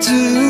do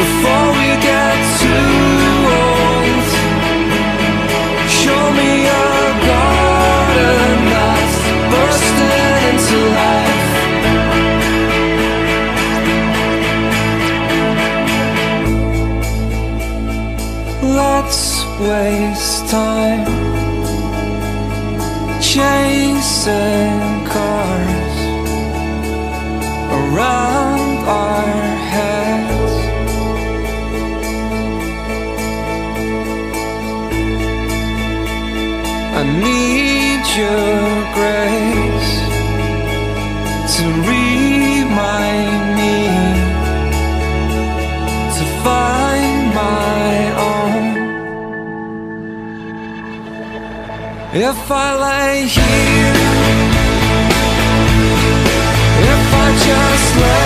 before we get too old. Show me a garden that's bursting into life. Let's waste time chasing your grace to remind me to find my own. If I lay here, if I just lay